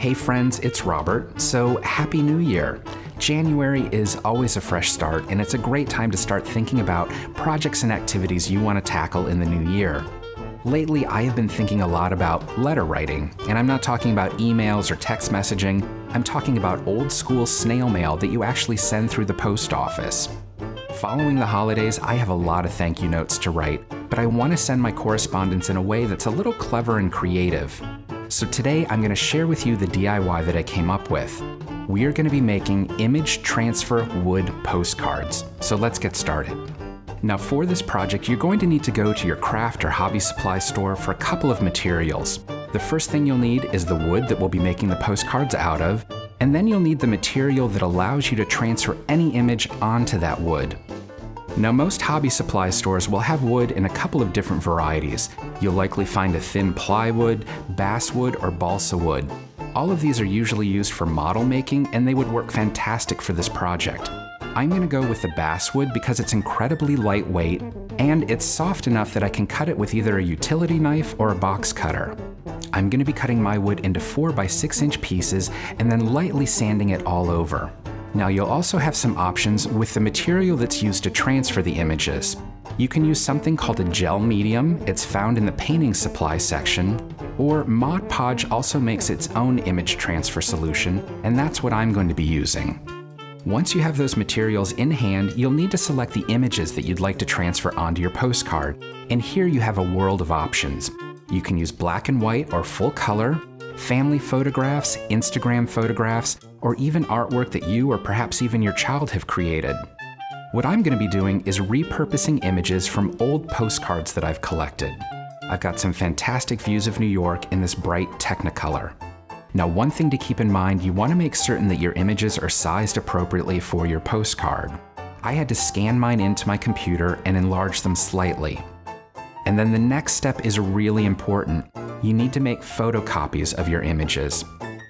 Hey friends, it's Robert. So, Happy New Year! January is always a fresh start, and it's a great time to start thinking about projects and activities you want to tackle in the new year. Lately, I have been thinking a lot about letter writing, and I'm not talking about emails or text messaging, I'm talking about old school snail mail that you actually send through the post office. Following the holidays, I have a lot of thank you notes to write, but I want to send my correspondence in a way that's a little clever and creative. So today I'm going to share with you the DIY that I came up with. We are going to be making image transfer wood postcards. So let's get started. Now for this project, you're going to need to go to your craft or hobby supply store for a couple of materials. The first thing you'll need is the wood that we'll be making the postcards out of, and then you'll need the material that allows you to transfer any image onto that wood. Now most hobby supply stores will have wood in a couple of different varieties. You'll likely find a thin plywood, basswood, or balsa wood. All of these are usually used for model making and they would work fantastic for this project. I'm going to go with the basswood because it's incredibly lightweight and it's soft enough that I can cut it with either a utility knife or a box cutter. I'm going to be cutting my wood into 4 by 6 inch pieces and then lightly sanding it all over. Now you'll also have some options with the material that's used to transfer the images. You can use something called a gel medium, it's found in the painting supply section, or Mod Podge also makes its own image transfer solution, and that's what I'm going to be using. Once you have those materials in hand, you'll need to select the images that you'd like to transfer onto your postcard. And here you have a world of options. You can use black and white or full color, family photographs, Instagram photographs, or even artwork that you or perhaps even your child have created. What I'm going to be doing is repurposing images from old postcards that I've collected. I've got some fantastic views of New York in this bright Technicolor. Now, one thing to keep in mind, you want to make certain that your images are sized appropriately for your postcard. I had to scan mine into my computer and enlarge them slightly. And then the next step is really important. You need to make photocopies of your images.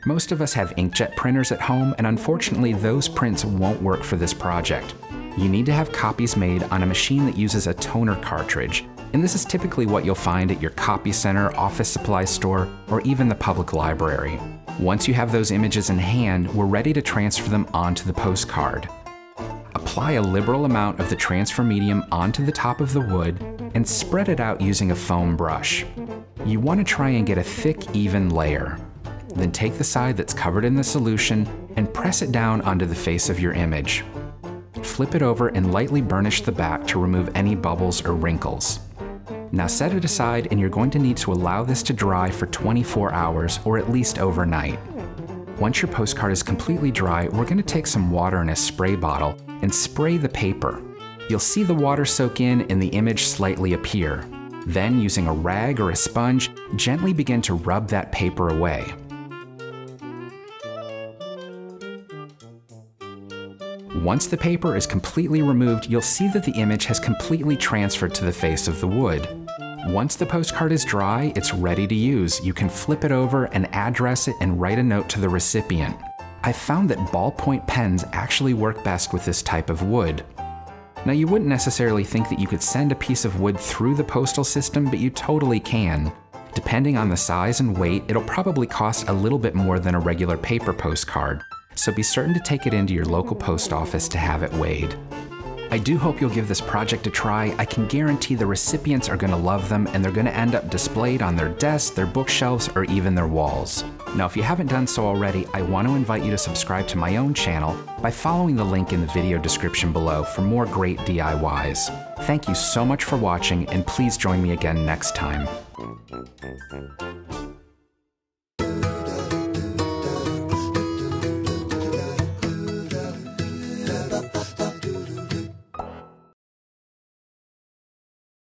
Most of us have inkjet printers at home, and unfortunately, those prints won't work for this project. You need to have copies made on a machine that uses a toner cartridge, and this is typically what you'll find at your copy center, office supply store, or even the public library. Once you have those images in hand, we're ready to transfer them onto the postcard. Apply a liberal amount of the transfer medium onto the top of the wood and spread it out using a foam brush. You want to try and get a thick, even layer. Then take the side that's covered in the solution and press it down onto the face of your image. Flip it over and lightly burnish the back to remove any bubbles or wrinkles. Now set it aside and you're going to need to allow this to dry for 24 hours or at least overnight. Once your postcard is completely dry, we're going to take some water in a spray bottle and spray the paper. You'll see the water soak in and the image slightly appear. Then, using a rag or a sponge, gently begin to rub that paper away. Once the paper is completely removed, you'll see that the image has completely transferred to the face of the wood. Once the postcard is dry, it's ready to use. You can flip it over and address it and write a note to the recipient. I've found that ballpoint pens actually work best with this type of wood. Now you wouldn't necessarily think that you could send a piece of wood through the postal system, but you totally can. Depending on the size and weight, it'll probably cost a little bit more than a regular paper postcard, so be certain to take it into your local post office to have it weighed. I do hope you'll give this project a try. I can guarantee the recipients are going to love them and they're going to end up displayed on their desks, their bookshelves, or even their walls. Now, if you haven't done so already, I want to invite you to subscribe to my own channel by following the link in the video description below for more great DIYs. Thank you so much for watching and please join me again next time.